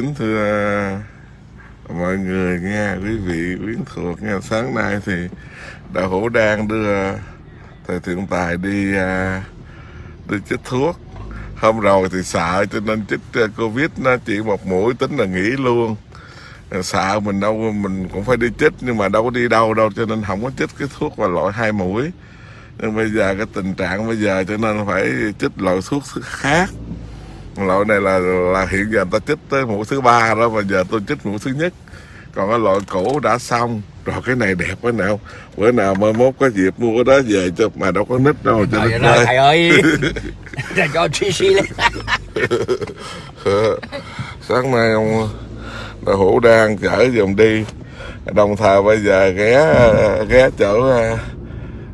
kính thưa à, mọi người nghe, quý vị quyến thuộc nghe. Sáng nay thì đạo hữu đang đưa thầy thiện tài đi à, đi chích thuốc. Hôm rồi thì sợ cho nên chích à, covid nó chỉ một mũi, tính là nghỉ luôn. Sợ mình đâu, mình cũng phải đi chích, nhưng mà đâu có đi đâu đâu, cho nên không có chích cái thuốc và loại hai mũi. Nhưng bây giờ cái tình trạng bây giờ cho nên phải chích loại thuốc khác loại này là là hiện giờ ta chích tới mũi thứ ba đó mà giờ tôi chích mũi thứ nhất. Còn cái loại cũ đã xong rồi cái này đẹp cái nào. Bữa nào mai mốt có dịp mua cái đó về cho mà đâu có nít đâu cho nó chơi thầy ơi. Thầy cho xí xí lên sáng nay ông đạo hữu đang chở dùm đi. Đồng thời bây giờ ghé ghé chỗ à,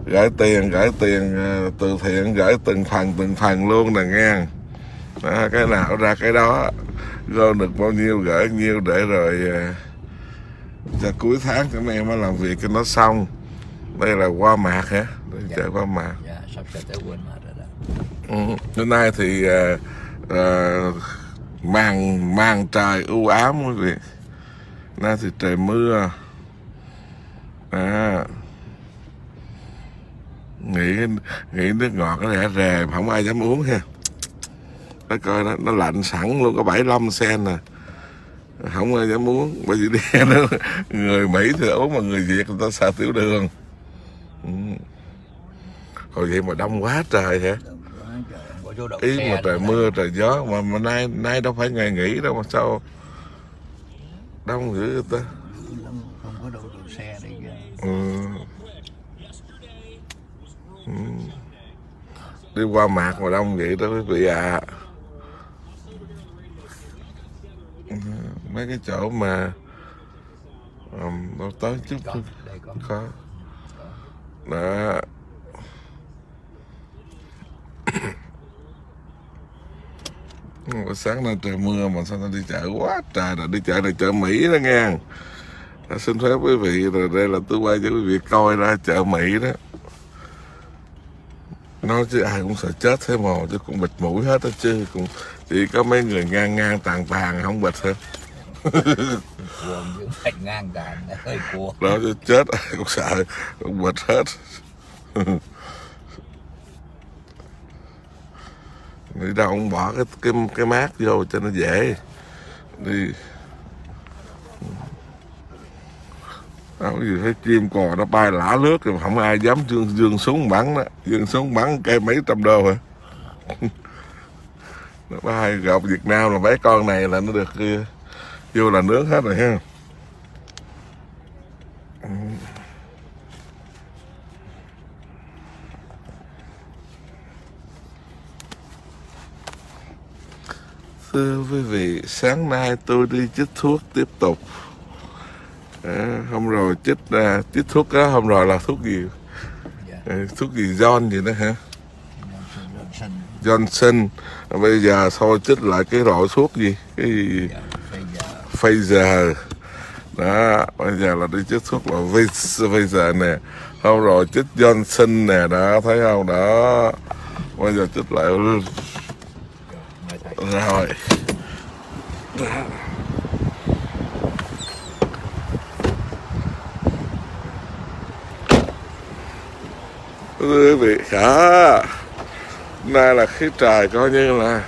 gửi tiền gửi tiền à, từ thiện gửi từng phần từng phần luôn nè nghe đó, cái nào ra cái đó gom được bao nhiêu gửi nhiêu để rồi à, cho cuối tháng chúng em mới làm việc cho nó xong đây là qua mạc hả đây Dạ. chạy qua mạc Dạ, sắp tới quên mà rồi đó Ừ, Hôm nay thì à, à, màn màn trời u ám quý vị. Nay thì trời mưa. À, nghĩ nghĩ nước ngọt nó rẻ rè không ai dám uống ha. Nó coi nó, nó lạnh sẵn luôn có 75 sen nè. Không ai dám muốn bởi vì đi nó người Mỹ thì uống mà người Việt người ta sợ tiểu đường. Ừ. Hồi vậy mà đông quá trời hả? Ý mà trời mưa trời gió mà mà nay nay đâu phải ngày nghỉ đâu mà sao đông dữ vậy ta Không có xe đây ừ. Ừ. đi qua mạc mà đông vậy đó quý vị ạ à. Mấy cái chỗ mà um, đâu tới chút Có, đây có. có. Đó. Buổi sáng nay trời mưa mà sao ta đi chợ quá trời rồi đi chợ này chợ Mỹ đó nghe. À, xin phép quý vị rồi đây là tôi quay cho quý vị coi ra chợ Mỹ đó. Nói chứ ai cũng sợ chết thế mà chứ cũng bịt mũi hết đó chứ cũng chỉ có mấy người ngang ngang tàn tàn không bịt thôi. Ngang đàn hơi cuồng. Đó chết ai cũng sợ cũng bịt hết. Đi đâu cũng bỏ cái cái cái mát vô cho nó dễ. Đi. Đâu gì thấy chim cò nó bay lả lướt rồi không ai dám dương dương súng bắn đó. Dương súng bắn cây mấy trăm đô à nó bay gặp Việt Nam là mấy con này là nó được ờ, vô là nướng hết rồi ha Thưa quý vị, sáng nay tôi đi chích thuốc tiếp tục. À, hôm rồi chích à, chích thuốc đó, hôm rồi là thuốc gì? Dạ À, thuốc gì John gì đó hả? Johnson bây giờ thôi chích lại cái loại thuốc gì? Cái gì? Pfizer. Đó, bây giờ là đi chích thuốc là Pfizer nè. không rồi chích Johnson nè, đó, thấy không? Đó. Bây giờ chích lại rồi. Thưa quý vị, đó. Nay là khí trời coi như là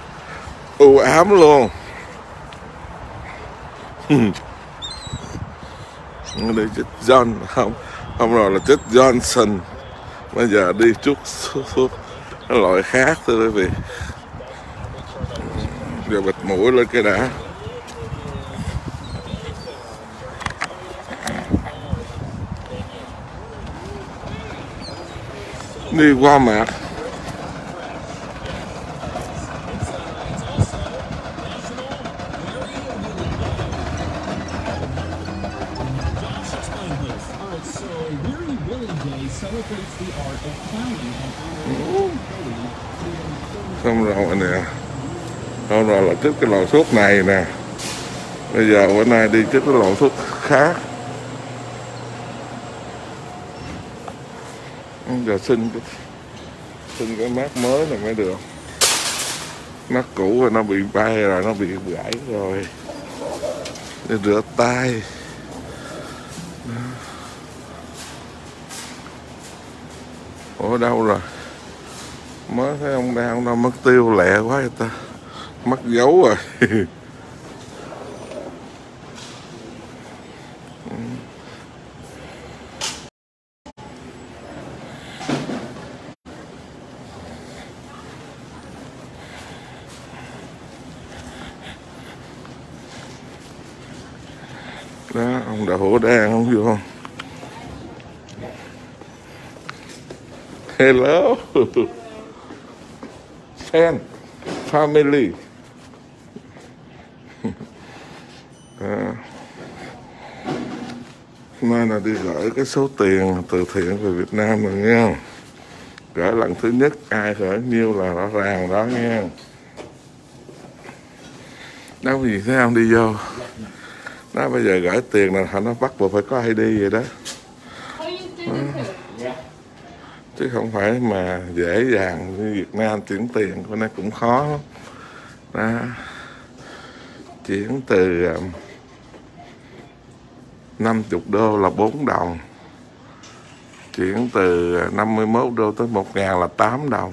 u ám luôn. đi chết John không không rồi là chết Johnson. Bây giờ đi chút thuốc, loại khác thôi quý vị. Giờ bịt mũi lên cái đã. Đi qua mạc. Xong rồi nè. Xong rồi là chích cái lò sốt này nè. Bây giờ bữa nay đi chích cái lò sốt khác. Giờ xin cái xin cái mát mới này mới được. Mát cũ rồi, nó bị bay rồi, nó bị gãy rồi. Để rửa tay. Đâu rồi? Mới thấy ông đang ông đâu mất tiêu lẹ quá vậy ta. Mất dấu rồi. Đó, ông đậu hổ đang không? Vô hello. Fan. Family. À. nay là đi gửi cái số tiền từ thiện về Việt Nam rồi nha. Gửi lần thứ nhất, ai gửi nhiêu là rõ ràng đó nha. Đâu gì, thế không đi vô. Nó bây giờ gửi tiền là họ nó bắt buộc phải có ID vậy đó Oh, you did it too. Yeah chứ không phải mà dễ dàng như Việt Nam chuyển tiền của nó cũng khó lắm. Đó. chuyển từ um, 50 đô là 4 đồng. Chuyển từ uh, 51 đô tới 1 ngàn là 8 đồng.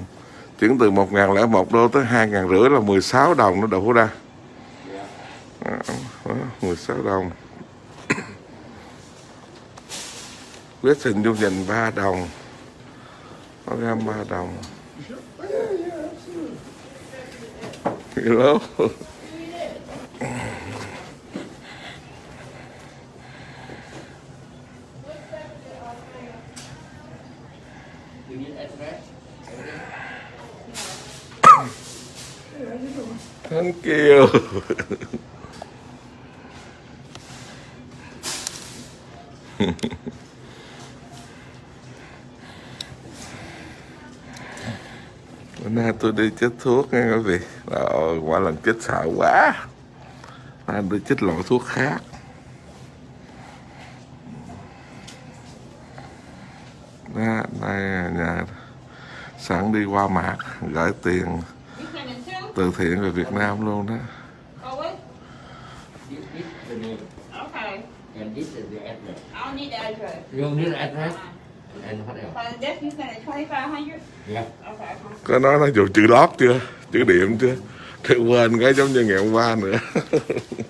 Chuyển từ 1 ngàn lẻ 1 đô tới 2 ngàn rưỡi là 16 đồng nó đủ ra. Đó, 16 đồng. Quyết định du dành 3 đồng có gam 3 đồng Hello. You need address? Thank you. Bữa nay tôi đi chích thuốc nha quý vị. Rồi, qua lần chích sợ quá. Nay đi chích loại thuốc khác. Đó, đây nhà sẵn đi qua mạc gửi tiền từ thiện về Việt Nam luôn đó. Wait. This is the name. Okay. And this is the address. I don't need the address. You need the address? And what else? For this, you send it 2500 Yeah. Có nói nó dù chữ lót chưa? Chữ điểm chưa? Thì quên cái giống như ngày hôm qua nữa.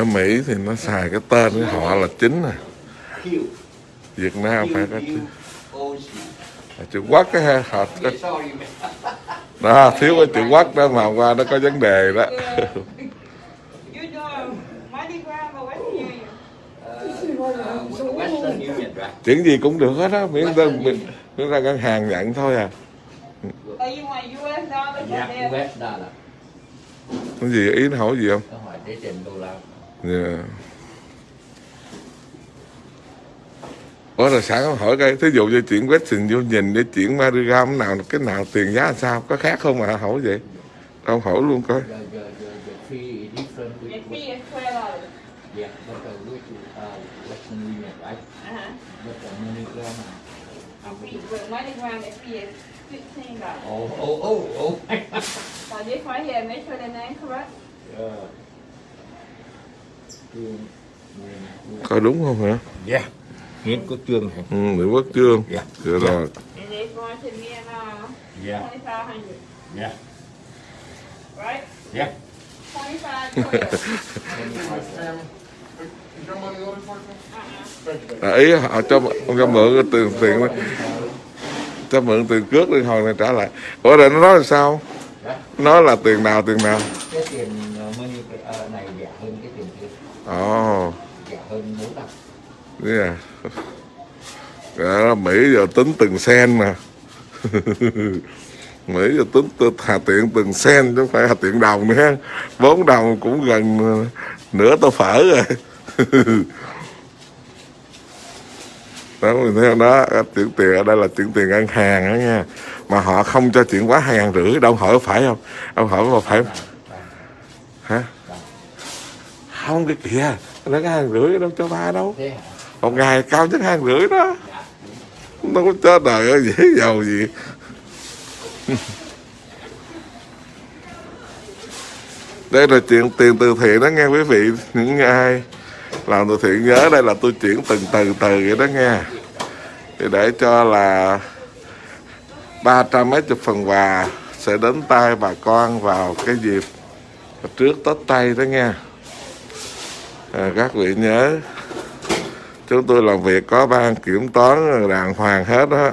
Ở Mỹ thì nó xài cái tên cái họ là chính nè. Q. Việt Nam phải có chữ, là chữ quốc cái ha, họ có, đó, thiếu cái chữ quốc đó mà hôm qua nó có vấn đề đó. Union, right? Chuyện gì cũng được hết á, miễn ra, miễn, miễn ra ngân hàng nhận thôi à. Dollar. Cái gì, ý nó hỏi gì không? Nó hỏi để tiền đô la. Yeah. Ủa rồi sẵn ông hỏi cái, thí dụ như chuyển Western vô nhìn với chuyển Marigram nào cái nào tiền giá sao có khác không mà hỏi vậy? Ông hỏi luôn coi. Yeah, but uh, uh, Western Union, right? Uh-huh. But the is. Oh, oh, oh, oh. So this right here, make sure the name correct. yeah. Coi đúng không hả? Yeah. Nguyễn Quốc Trương hả? Ừ, Nguyễn Quốc Trương. Yeah. Được rồi. Right? Yeah. Twenty-five twelve. Uh-uh. À, ý họ cho ông cho mượn tiền tiền cho mượn tiền cước đi hồi này trả lại ủa rồi nó nói là sao Yeah. nói là tiền nào tiền nào Cái tiền uh, money uh, này rẻ hơn cái tiền kia. Ồ. Hơn bốn lần. oh, yeah. Đó, Mỹ giờ tính từng sen mà. Mỹ giờ tính từ hà tiện từng sen chứ không phải hà tiện đồng nữa. Bốn đồng cũng gần ờ, nửa tô phở rồi. Đó mình không đó chuyển tiền ở đây là chuyển tiền ngân hàng đó nha. Mà họ không cho chuyển quá hai ngàn rưỡi đâu hỏi phải không? Ông hỏi có phải hả không cái kìa nó cái hàng rưỡi đâu cho ba đâu. Hả? một ngày cao nhất hai rưỡi đó. Nó có chết đời ơi dễ giàu gì. Đây là chuyện tiền từ thiện đó nghe quý vị. Những ai làm từ thiện nhớ đây là tôi chuyển từng từ từ vậy đó nghe. Thì để cho là ba trăm mấy chục phần quà sẽ đến tay bà con vào cái dịp trước Tết Tây đó nghe à, các vị nhớ chúng tôi làm việc có ban kiểm toán đàng hoàng hết đó.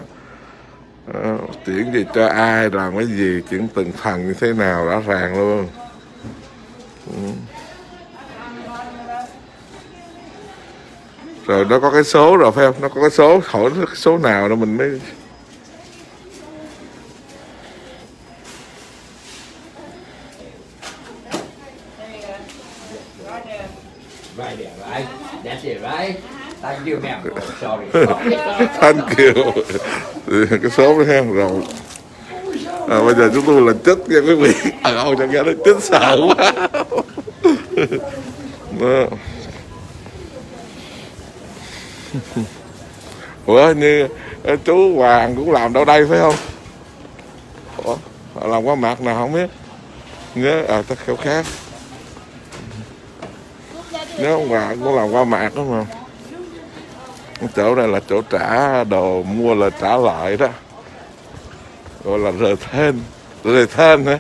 À, chuyển gì cho ai làm cái gì chuyển từng phần như thế nào rõ ràng luôn. Ừ. rồi nó có cái số rồi phải không? Nó có cái số hỏi cái số nào đó mình mới Right there, right? That's it, right? Thank you, ma'am. Oh, sorry. thank you cái số đó ha rồi. À, bây giờ chúng tôi là chết nha quý vị. À ôi cho nghe nó chết sợ quá. Đó. ủa như ờ, chú Hoàng cũng làm đâu đây phải không? Ủa làm qua mặt nào không biết. Nhớ à chắc kiểu khác nếu ông Hoàng cũng làm qua mặt đó mà chỗ này là chỗ trả đồ, mua là trả lại đó. Gọi là rời thêm rời thêm hả?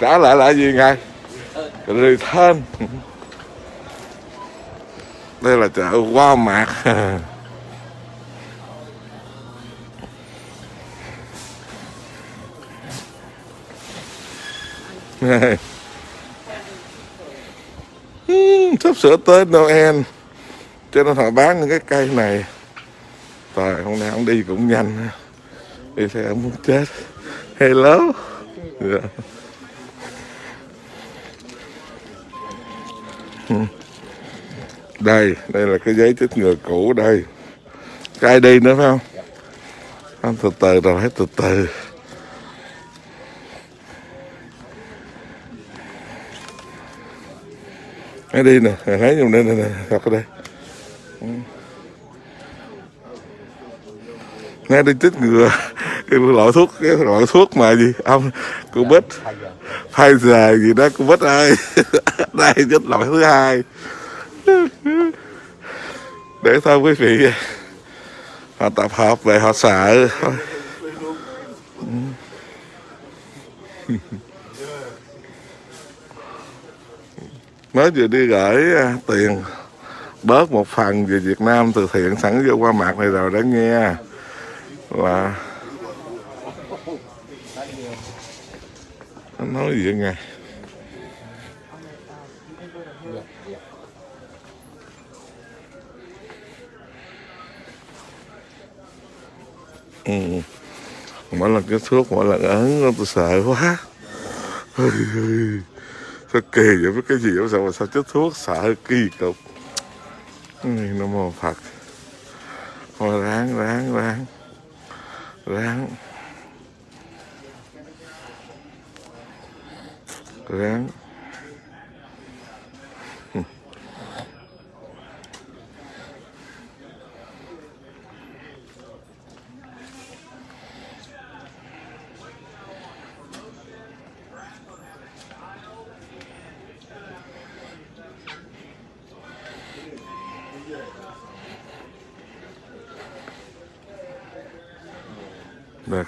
Trả lại là gì ngài? Rời thêm đây là chợ qua mạc. Hey. Hmm, sắp sửa tới Noel. Cho nên họ bán những cái cây này. Trời, hôm nay ông đi cũng nhanh đi xe ông muốn chết. Hello? Yeah. Đây đây là cái giấy chích ngừa cũ đây. Cái ID nữa phải không? Anh từ từ rồi, hết từ từ. Cái đi nè lấy dùng đây nè đặt ở đây. Nghe đi chích ngừa cái loại thuốc cái loại thuốc mà gì ông cô bích. Phai giờ gì đó cô bích ơi. Đây chích loại thứ hai. Để thôi quý vị. Họ tập hợp về họ sợ. Thôi mới vừa đi gửi à, tiền bớt một phần về Việt Nam từ thiện sẵn vô qua mặt này rồi đã nghe. Là nó nói gì vậy ngài ừ. mỗi lần cái thuốc, mỗi lần ấn tôi sợ quá sao kỳ vậy biết cái gì không sao mà sao chết thuốc? Sợ kỳ cục. Nó mồ phật. Thôi ráng ráng ráng. Ráng. Ráng.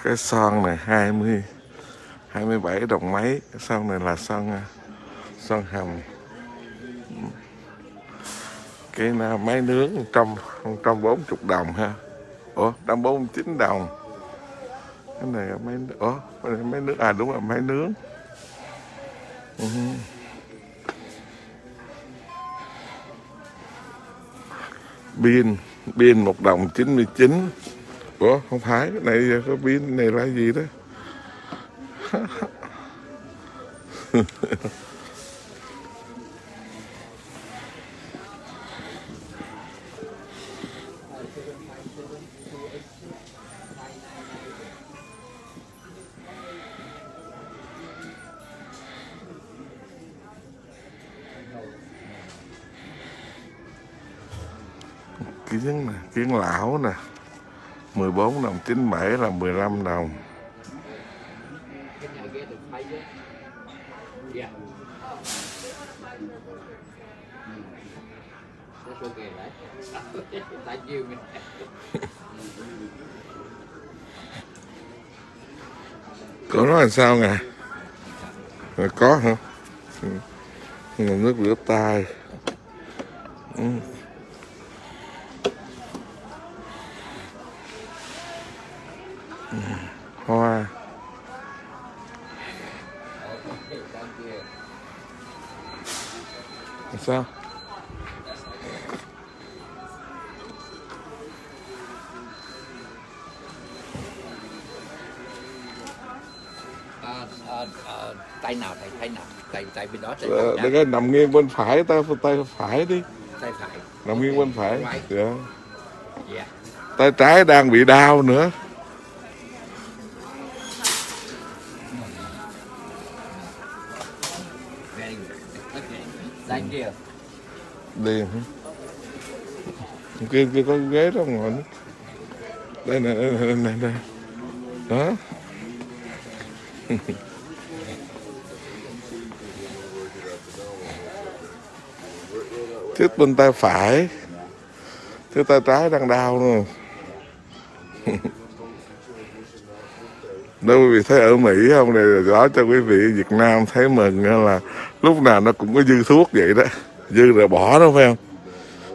Cái son này 20 27 đồng mấy. Cái son này là son à, son hầm. Cái na, máy nướng trăm trăm bốn chục đồng ha. Ủa trăm bốn chín đồng. Cái này là máy ủa, cái này máy nướng à đúng là máy nướng. Ừ. pin pin một đồng 99 mươi Ủa không phải cái này giờ có pin này là gì đó? 97 là 15 đồng. Cái có nói làm sao nè có hả? Nước rửa tay ừ. Hoa. Làm sao? À, à, à, tay nào thầy tay nào? Tay tay bên đó tay Ờ, nằm nghiêng bên phải tay tay phải đi. Tay phải. Nằm nghiêng bên phải. Dạ. yeah. Tay trái đang bị đau nữa liền. Kia kia có ghế đó ngồi đây nè đây nè, đây đây. Đó. Trước bên tay phải. Trước tay trái đang đau nữa. Đâu quý vị thấy ở Mỹ không? Này, đó cho quý vị Việt Nam thấy mừng là lúc nào nó cũng có dư thuốc vậy đó dư rồi bỏ đó phải không?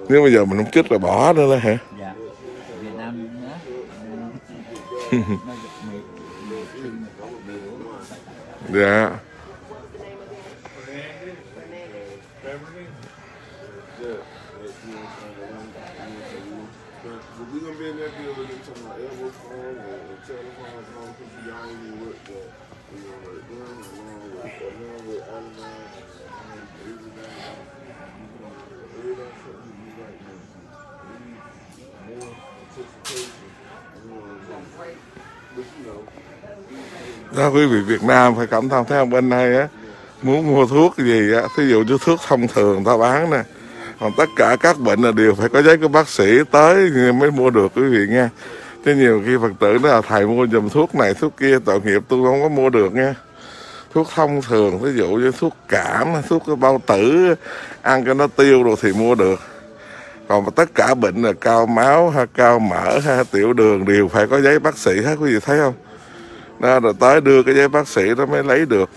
Nếu bây giờ mình không chích là bỏ nữa đó hả? Dạ. Việt Nam nữa. Dạ đó, quý vị Việt Nam phải cảm thông. Thấy không? Bên này á, muốn mua thuốc gì á, thí dụ như thuốc thông thường ta bán nè. Còn tất cả các bệnh là đều phải có giấy của bác sĩ tới mới mua được, quý vị nha chứ nhiều khi phật tử nó là, thầy mua dùm thuốc này, thuốc kia, tội nghiệp, tôi không có mua được nha thuốc thông thường ví dụ như thuốc cảm, thuốc bao tử, ăn cho nó tiêu rồi thì mua được. Còn mà tất cả bệnh là cao máu hay cao mỡ hay tiểu đường đều phải có giấy bác sĩ hết, quý vị thấy không? Đó, rồi tới đưa cái giấy bác sĩ nó mới lấy được.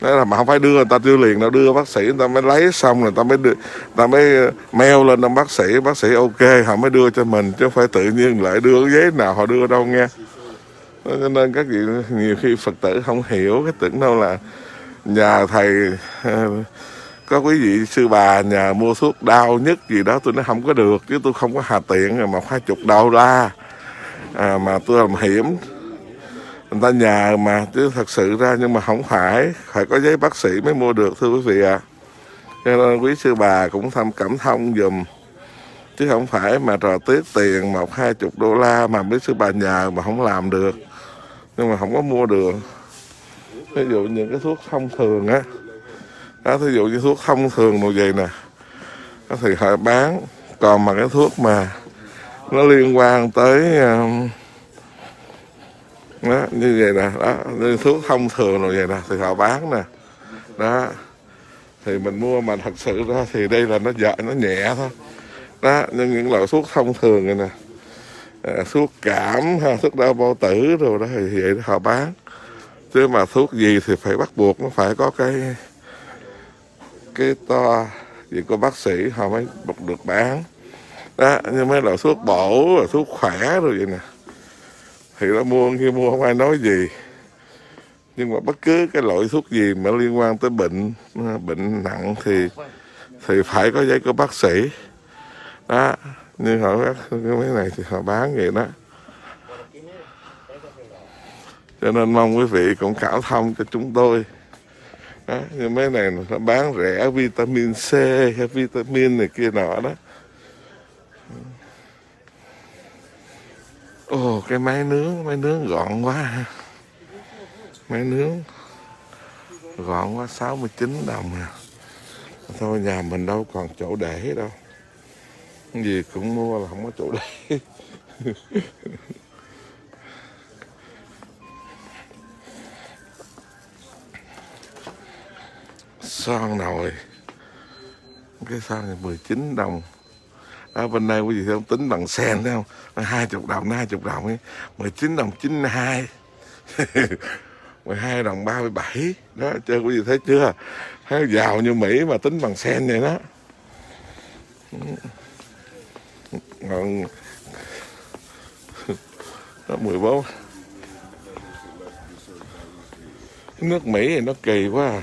Đó là mà không phải đưa người ta đưa liền đâu đưa bác sĩ người ta mới lấy xong rồi người ta mới đưa, người ta mới ờ, mail lên ông bác sĩ bác sĩ ok họ mới đưa cho mình chứ không phải tự nhiên lại đưa cái giấy nào họ đưa đâu nghe. Cho nên các vị nhiều khi phật tử không hiểu cái tưởng đâu là nhà thầy ờ, có quý vị sư bà nhà mua thuốc đau nhất gì đó tôi nói không có được chứ tôi không có hà tiện mà hai chục đô la. À, mà tôi làm hiểm người ta nhà mà chứ thật sự ra nhưng mà không phải. Phải có giấy bác sĩ mới mua được thưa quý vị ạ. Cho nên quý sư bà cũng thăm cảm thông dùm. Chứ không phải mà trò tiết tiền một hai chục đô la mà mấy sư bà nhà mà không làm được. Nhưng mà không có mua được. Ví dụ những cái thuốc thông thường á. Đó, thí dụ như thuốc thông thường đồ vậy nè. Thì họ bán. Còn mà cái thuốc mà nó liên quan tới uh, đó, như vậy nè đó như thuốc thông thường rồi vậy nè thì họ bán nè. Đó thì mình mua mà thật sự ra thì đây là nó dở nó nhẹ thôi. Đó nhưng những loại thuốc thông thường này nè à, thuốc cảm ha thuốc đau bao tử rồi đó thì vậy họ bán. Chứ mà thuốc gì thì phải bắt buộc nó phải có cái cái to gì của bác sĩ họ mới được bán. Đó nhưng mấy loại thuốc bổ thuốc khỏe rồi vậy nè thì nó mua khi mua không ai nói gì. Nhưng mà bất cứ cái loại thuốc gì mà liên quan tới bệnh bệnh nặng thì thì phải có giấy của bác sĩ. Đó như họ cái mấy này thì họ bán vậy đó. Cho nên mong quý vị cũng cảm thông cho chúng tôi. Đó, như mấy này nó bán rẻ vitamin C hay vitamin này kia nọ đó. Ồ, cái máy nướng Máy nướng gọn quá Máy nướng Gọn quá 69 đồng à. Thôi, nhà mình đâu còn chỗ để đâu. Cái gì cũng mua là không có chỗ để. Son nồi. Cái son này 19 đồng à, bên đây quý vị thấy không? Tính bằng sen thấy không? Hai chục đồng hai chục đồng ấy. 19 đồng 92 12 đồng 37 đó chơi quý vị thấy chưa? Thấy giàu như Mỹ mà tính bằng sen vậy đó. Còn đó 14 nước Mỹ thì nó kỳ quá à.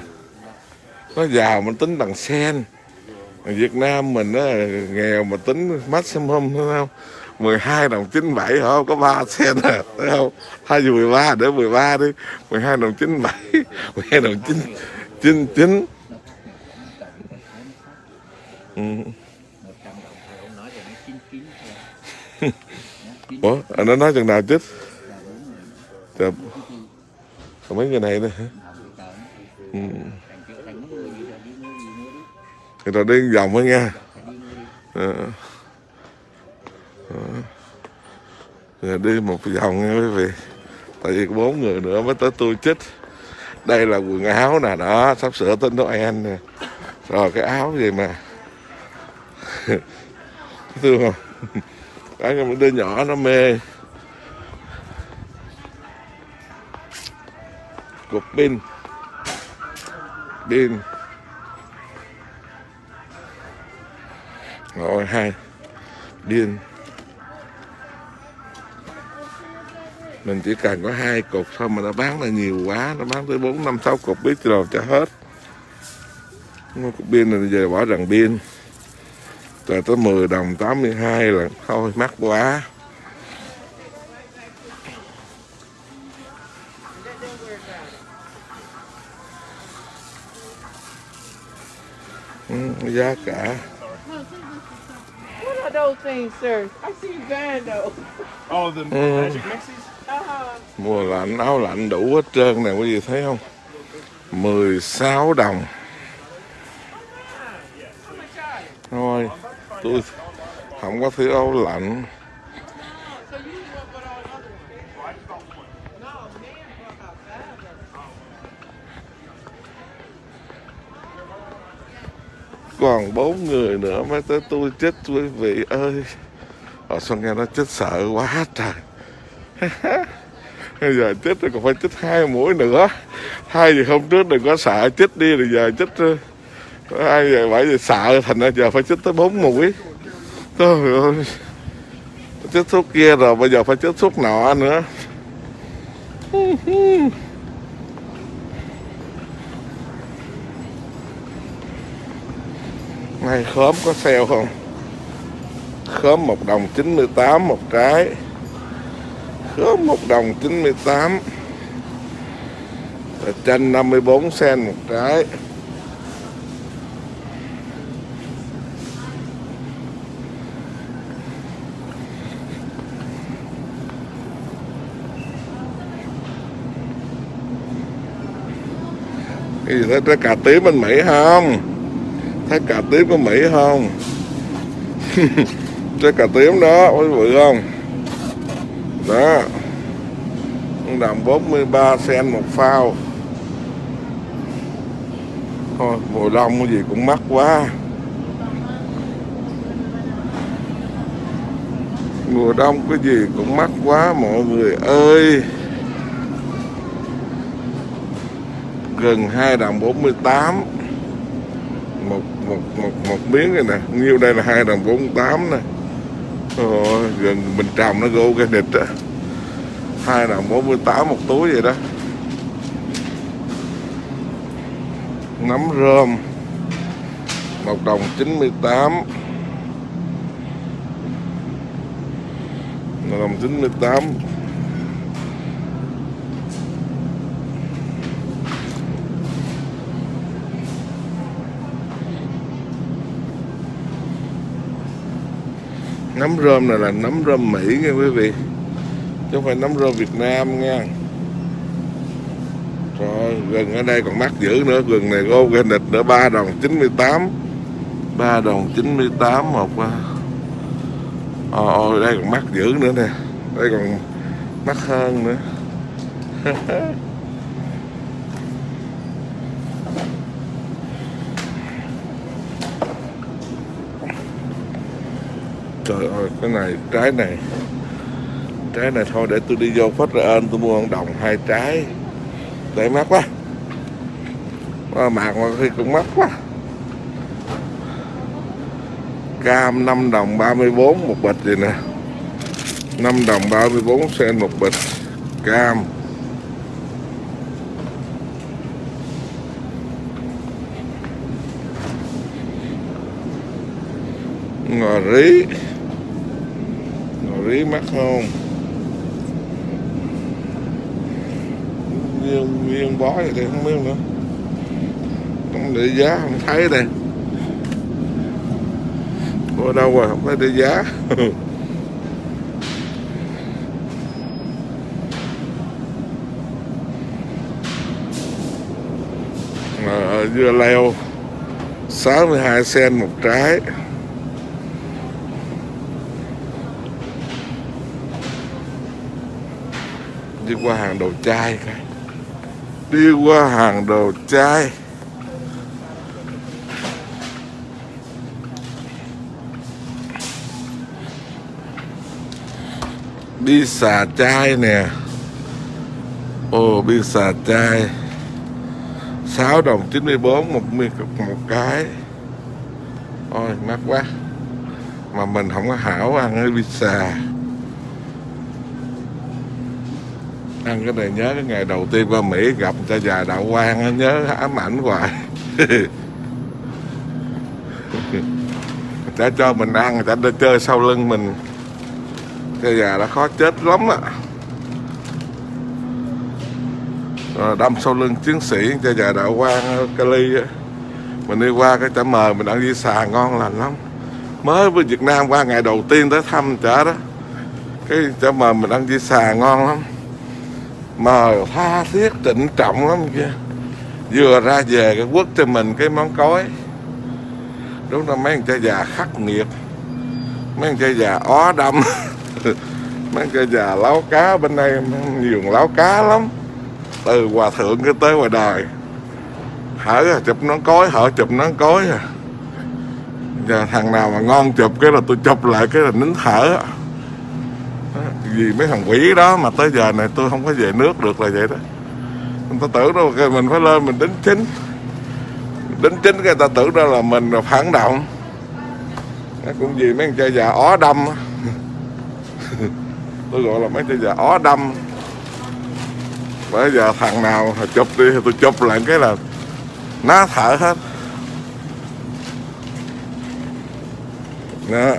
nó giàu mà tính bằng sen. Việt Nam mình á, nghèo mà tính maximum thấy không? 12 đồng 97 hả có 3 sen à thấy không? Thay vì 13 để 13 đi. 12 đồng 97 12 đồng 9 99 ừ. Ủa anh nó nói chừng nào chết Trời, dạ. mấy người này nữa hả? Ừ người ta đi vòng thôi nha à. À. Rồi đi một vòng nha quý vị. Tại vì bốn người nữa mới tới tôi chích. Đây là quần áo nè, đó, Sắp sửa tới Noel nè. Rồi, cái áo gì mà? Thương không? Cái cái đứa nhỏ nó mê. Cục pin. Pin. Điên. Mình chỉ cần có hai cục thôi mà nó bán là nhiều quá Nó bán tới 4, 5, 6 cục biết rồi cho hết. Cái Cục pin này giờ bỏ rằng pin. Rồi tới 10 đồng 82 là thôi mắc quá. Sir? I see buying those. Oh, the Mm. magic mixies? Uh-huh. mùa lạnh áo lạnh đủ hết trơn nè quý vị thấy không 16 đồng thôi tôi không có thiếu áo lạnh though. còn bốn người nữa mới tới tôi chết quý vị ơi Ờ, ở xong nghe nó chết sợ quá trời. Bây giờ chết rồi còn phải chết hai mũi nữa. Hai gì hôm trước đừng có sợ, chết đi rồi giờ chết hai giờ bảy giờ sợ thành ra giờ phải chết tới bốn mũi. Trời ơi. Chết thuốc kia rồi bây giờ phải chết thuốc nọ nữa. Này khóm có sale không? Khóm 1 đồng 98 một trái. Khóm 1 đồng 98 Và chanh 54 sen một trái. Cái gì thấy trái cà tím bên Mỹ không? thấy cà tím của Mỹ không? trái cà tím đó, quý vị không? Đó. Đồng 43 sen một phao. Thôi mùa đông cái gì cũng mắc quá. Mùa đông cái gì cũng mắc quá, mọi người ơi. Gần hai đồng 48 một một một một miếng này nè. Nhiêu đây là hai đồng bốn tám nè. Ôi, gần mình trồng nó gô cái nịch á à. hai là 48 một túi vậy đó. Nấm rơm. Một đồng 98 một đồng 98 nấm rơm này là nấm rơm Mỹ nha quý vị. Chứ không phải nấm rơm Việt Nam nha. Rồi gần ở đây còn mắc dữ nữa. Gần này có organic nữa 3 đồng 98 3 đồng 98 một à, ôi ờ, ờ, đây còn mắc dữ nữa nè. Đây còn mắc hơn nữa. trời ơi, cái này, trái này. Trái này thôi, để tôi đi vô phát ra ơn, tôi mua ăn đồng hai trái. Để mắc quá. Mà mạc mà khi cũng mắc quá. Cam 5 đồng 34 một bịch vậy nè. 5 đồng 34 sen, một bịch. Cam. Ngò rí rí mắt không? Nguyên nguyên bó vậy thì không biết nữa. Không để giá, không thấy đây. Ở đâu rồi không thấy để giá. Ờ, Dưa leo 62 sen một trái đi qua hàng đồ chai cái. Đi qua hàng đồ chai. Đi xà chai nè. Ồ, đi xà chai. 6 đồng 94 một miếng một cái. Ôi, mắc quá. Mà mình không có hảo ăn cái pizza ăn cái này nhớ cái ngày đầu tiên qua Mỹ gặp cha già đạo quan nhớ ám ảnh hoài. Đã cho mình ăn, người ta đã chơi sau lưng mình. Cha già đã khó chết lắm á. Rồi đâm sau lưng chiến sĩ cha già đạo quan ờ, Cali á. Mình đi qua cái chả mời mình ăn di xà ngon lành lắm. Mới với Việt Nam qua ngày đầu tiên tới thăm chợ đó. Cái chả mời mình ăn di xà ngon lắm mà tha thiết trịnh trọng lắm kia vừa ra về cái quất cho mình cái món cối. Đúng là mấy anh cha già khắc nghiệt. Mấy anh cha già ó đâm. Mấy anh cha già láo cá bên đây nhiều láo cá lắm. Từ hòa thượng cái tới ngoài đời. Hở, chụp nón cối, hở, chụp nón cối à. Giờ thằng nào mà ngon chụp cái là tôi chụp lại cái là nín thở. á vì mấy thằng quỷ đó mà tới giờ này tôi không có về nước được là vậy đó. Người ta tưởng đâu, cái mình phải lên mình đính chính. Đính chính cái người ta tưởng đó là mình là phản động. Cũng vì mấy thằng chơi già ó đâm. Tôi gọi là mấy chơi già ó đâm. Bây giờ thằng nào chụp đi thì tôi chụp lại cái là ná thở hết. Đó.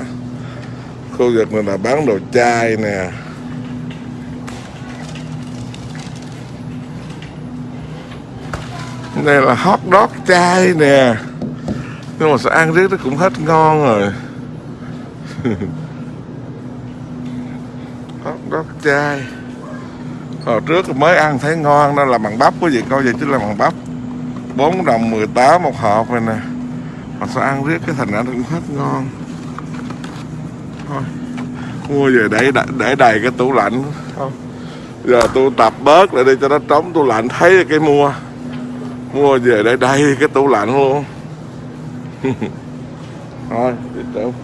Khu vực này là bán đồ chai nè. Đây là hot dog chai nè. Nhưng mà sao ăn riết nó cũng hết ngon rồi. Hot dog chai. Hồi trước mới ăn thấy ngon đó là bằng bắp quý vị coi vậy chứ là bằng bắp. 4 đồng 18 một hộp này nè. Mà sao ăn riết cái thành ra nó cũng hết ngon. Thôi, mua về để để đầy cái tủ lạnh. Không giờ tôi tập bớt lại đi cho nó trống tủ lạnh thấy cái mua mua về để đầy cái tủ lạnh luôn thôi tiếp tục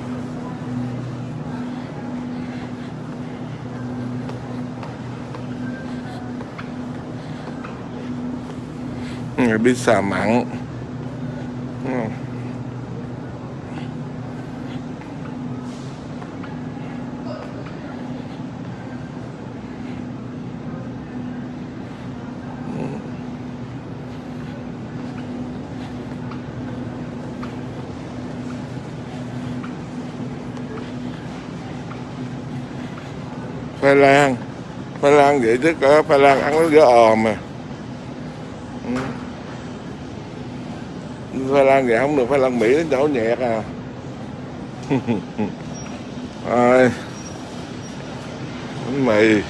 người biết xà mặn. Đúng không? Khoai lang khoai lang vậy chứ có khoai lang ăn nó dở òm mà. Ừ. Khoai lang vậy không được khoai lang mỹ nó nhổ nhẹt à. Rồi. Bánh mì.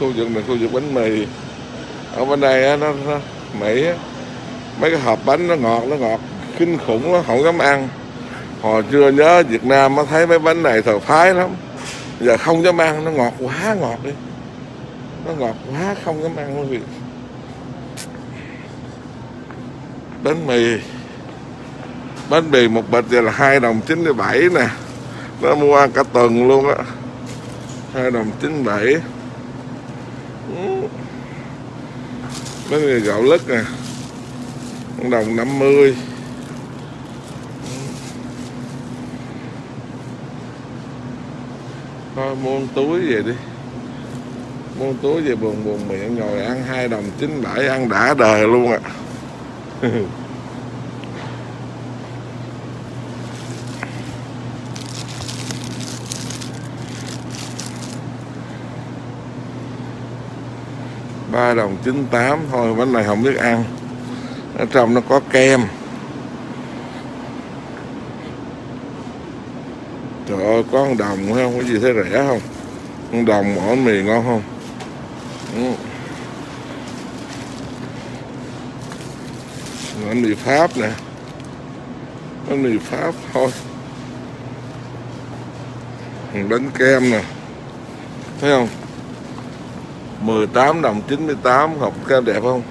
Khu vực này khu vực bánh mì. Ở bên đây á nó, nó mỹ á. Mấy cái hộp bánh nó ngọt nó ngọt kinh khủng nó không dám ăn hồi chưa nhớ Việt Nam mới thấy mấy bánh này thời phái lắm. Giờ không dám ăn, nó ngọt quá, ngọt đi. Nó ngọt quá, không dám ăn quý vị bánh mì. Bánh mì một bịch giờ là hai đồng chín mươi bảy nè. Nó mua ăn cả tuần luôn á. Hai đồng chín mươi bảy. Bánh mì gạo lứt nè. Đồng năm mươi. Thôi mua túi về đi. Mua túi về buồn buồn miệng, ngồi ăn hai đồng chín bảy, ăn đã đời luôn ạ. Ba đồng chín tám, thôi bánh này không biết ăn. Ở trong nó có kem trời ơi có một đồng không? Có gì thấy rẻ không? Một đồng mỏ mì ngon không? Ừ. Bánh mì pháp nè. Bánh mì pháp thôi. Bánh kem nè. Thấy không? 18 đồng 98 hộp kem đẹp không?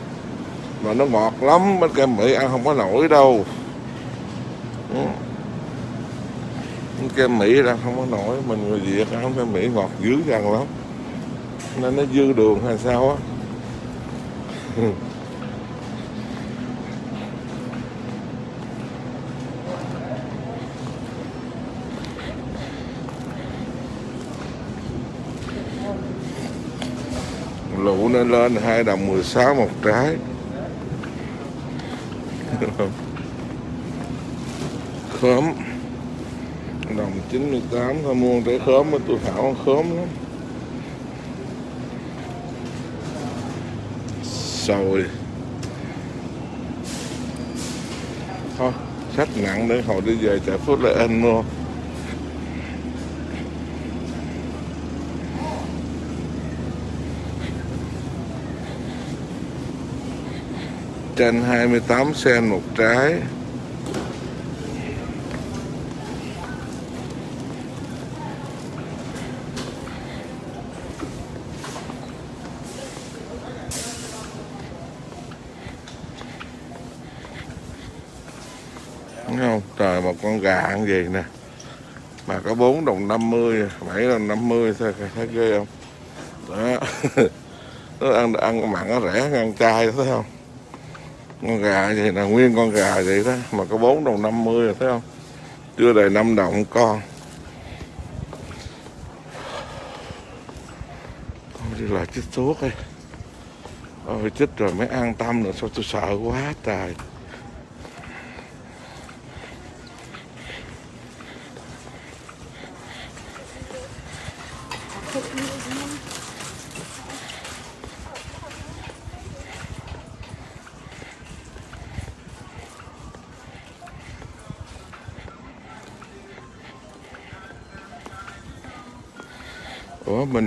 Mà nó ngọt lắm, bánh kem Mỹ ăn không có nổi đâu. Ừ cái kem Mỹ ra không có nổi, mình người Việt ăn kem Mỹ ngọt dữ gần lắm. Nên nó dư đường hay sao á. Lụ nó lên hai đồng 16 một trái. Khóm đồng 98 thôi mua trái khóm mà tôi hảo khóm lắm. Rồi thôi, sách nặng để hồi đi về chợ phút lại anh mua. Trên 28 sen một trái. Thấy không? Trời một con gà ăn gì nè? Mà có 4 đồng 50 7 đồng 50 sao thấy ghê không? Đó. Nó ăn ăn mặn nó rẻ ăn chay thấy không? Con gà vậy là nguyên con gà vậy đó mà có 4 đồng 50 thấy không? Chưa đầy 5 đồng con. Ôi, đi lại chích thuốc ấy ôi chích rồi mới an tâm rồi sao tôi sợ quá trời.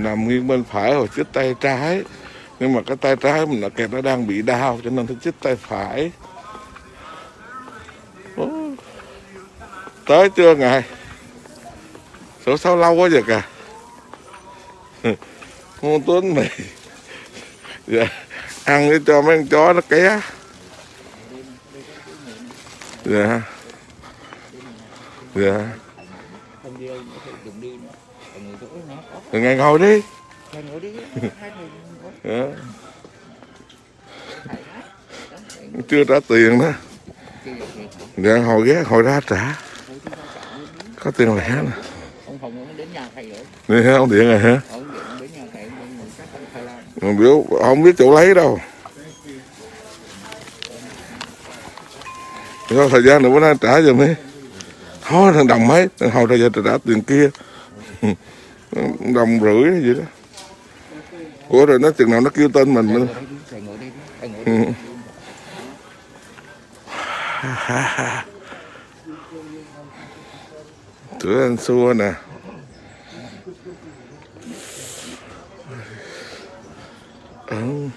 Nằm nghiêng bên phải rồi chích tay trái. Nhưng mà cái tay trái mình là kẹt, nó đang bị đau, cho nên tôi chích tay phải. Ủa. tới chưa ngài số sao lâu quá vậy cả con tuấn mày dạ ăn để cho mấy con chó nó ké. Dạ. Dạ. Rồi ngài ngồi đi. Hai người đi. Hai người chưa trả tiền đó. Dạ hồi ghé hồi ra trả. Có tiền lẻ nè. Ông hồng nó đến nhà thầy rồi. Thấy không điện rồi hả ông điện đến nhà thầy ông biểu không biết chỗ lấy đâu. Có thời gian nữa bữa nay trả giùm đi. Thôi thằng đồng mấy Hồi thời gian trả tiền kia Đồng rưỡi hay gì đó Ủa, rồi nó chừng nào nó kêu tên mình nữa thầy anh xua nè Ừ.